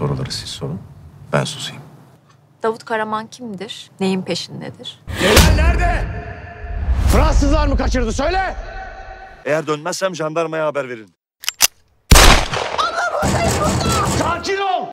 soruları siz sorun. Ben susayım. Davut Karaman kimdir? Neyin peşindedir? Celal nerede? Fransızlar mı kaçırdı söyle. Eğer dönmezsem jandarmaya haber verin.